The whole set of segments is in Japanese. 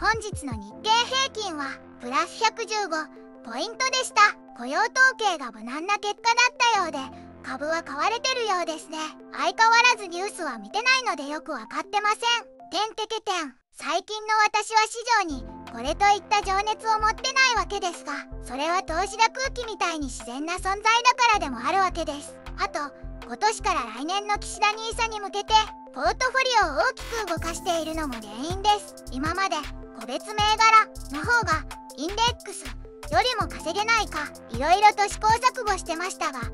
本日の日経平均はプラス115ポイントでした。雇用統計が無難な結果だったようで株は買われてるようですね。相変わらずニュースは見てないのでよくわかってません。てんてけてん最近の私は市場にこれといった情熱を持ってないわけですがそれは投資だ空気みたいに自然な存在だからでもあるわけです。あと今年から来年の岸田 NISA に向けてポートフォリオを大きく動かしているのも原因です。今まで個別銘柄の方がインデックスよりも稼げないかいろいろと試行錯誤してましたがや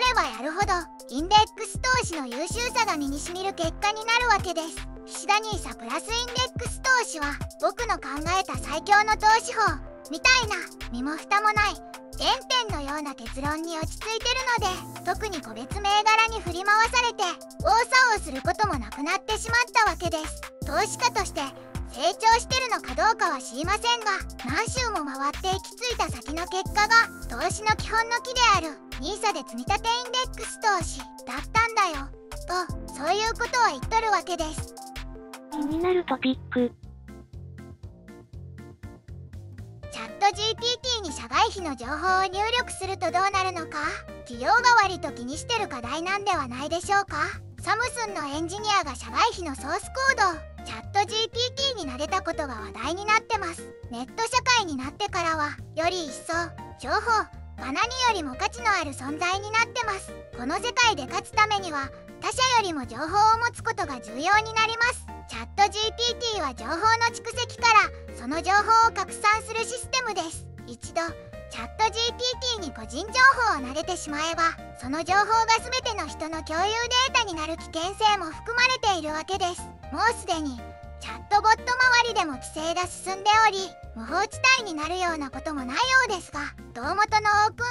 ればやるほどインデックス投資の優秀さが身にしみる結果になるわけです。岸田 NISA プラスインデックス投資は僕の考えた最強の投資法。みたいな身も蓋もない原点のような結論に落ち着いてるので特に個別銘柄に振り回されて大騒をすることもなくなってしまったわけです。投資家として成長してるのかどうかは知りませんが何周も回って行き着いた先の結果が投資の基本の木である NISA で積み立てインデックス投資だったんだよとそういうことを言っとるわけです。気になるトピック。チャット GPT に社外費の情報を入力するとどうなるのか企業が割と気にしてる課題なんではないでしょうか。サムスンのエンジニアが社外費のソースコードをチャット GPT に投げたことが話題になってます。ネット社会になってからはより一層情報が何よりも価値のある存在になってます。この世界で勝つためには他者よりも情報を持つことが重要になります。チャット GPT は情報の蓄積からその情報を拡散するシステムです。一度チャット GPT に個人情報を投げてしまえばその情報が全ての人の共有データになる危険性も含まれているわけです。もうすでにトボット周りでも規制が進んでおり無法地帯になるようなこともないようですが胴元のオープン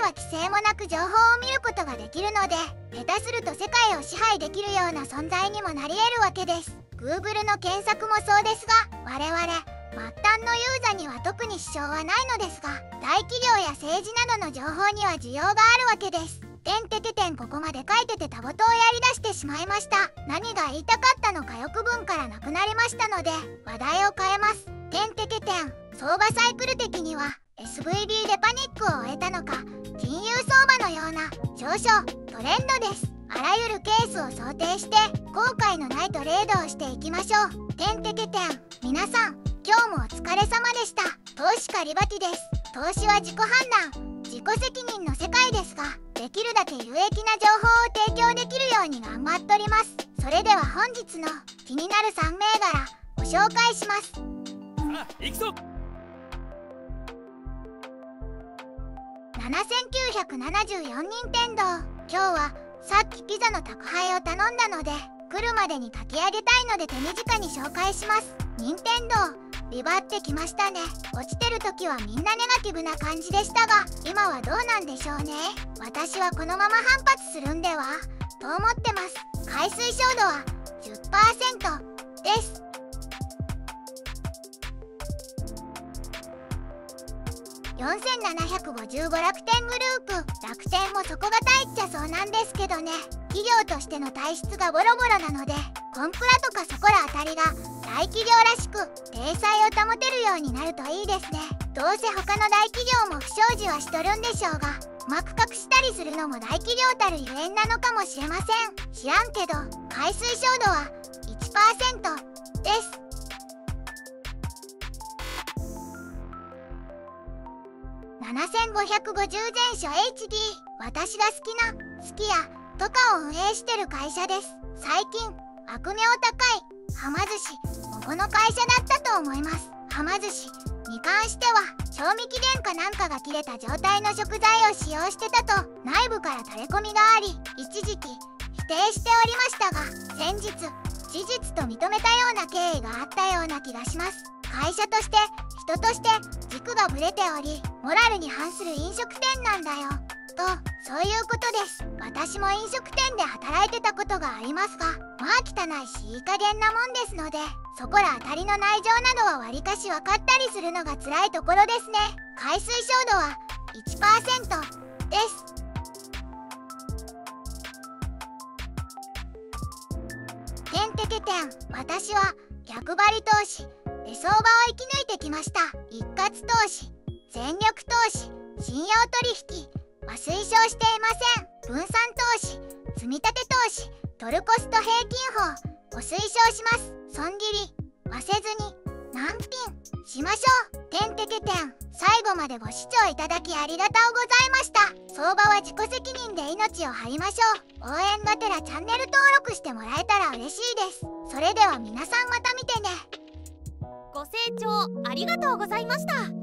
AI は規制もなく情報を見ることができるので下手すると世界を支配できるような存在にもなり得るわけです。Google の検索もそうですが我々末端のユーザーには特に支障はないのですが大企業や政治などの情報には需要があるわけです。てんてけてんここまで書いててタボトをやりだしてしまいました。何が言いたかったのか欲分からなくなりましたので話題を変えます。てんてけてん相場サイクル的には SVB でパニックを終えたのか金融相場のような上昇トレンドです。あらゆるケースを想定して後悔のないトレードをしていきましょう。てんてけてん皆さん今日もお疲れ様でした。投資家リバティです。投資は自己判断自己責任の世界ですができるだけ有益な情報を提供できるように頑張っております。それでは本日の気になる3銘柄ご紹介します。さあ行くぞ。7974任天堂。今日はさっきピザの宅配を頼んだので来るまでに炊き上げたいので手短に紹介します。任天堂ビバってきましたね。落ちてる時はみんなネガティブな感じでしたが今はどうなんでしょうね。私はこのまま反発するんでは？と思ってます。海水照度は10%です。4755楽天グループ。楽天も底堅いっちゃそうなんですけどね。企業としての体質がボロボロなのでコンプラとかそこらあたりが大企業らしく体裁を保てるようになるといいですね。どうせ他の大企業も不祥事はしとるんでしょうがうまく隠したりするのも大企業たるゆえんなのかもしれません。知らんけど海水晶度は1%です。7550全書 HD 私が好きな好きやとかを運営してる会社です。最近悪名高いはま寿司もこの会社だったと思います。はま寿司に関しては賞味期限かなんかが切れた状態の食材を使用してたと内部から垂れ込みがあり一時期否定しておりましたが先日事実と認めたような経緯があったような気がします。会社として人として軸がぶれておりモラルに反する飲食店なんだよ。とそういうことです。私も飲食店で働いてたことがありますがまあ汚いしいい加減なもんですのでそこら当たりの内情などはわりかし分かったりするのが辛いところですね。海水晶度は1%ですてんてけてん私は逆張り投資。手相場を生き抜いてきました。一括投資全力投資信用取引は推奨していません。分散投資積立投資トルコスト平均法を推奨します。損切りはせずに難品しましょう。てんてけてん最後までご視聴いただきありがとうございました。相場は自己責任で命を張りましょう。応援がてらチャンネル登録してもらえたら嬉しいです。それでは皆さんまた見てね。ご清聴ありがとうございました。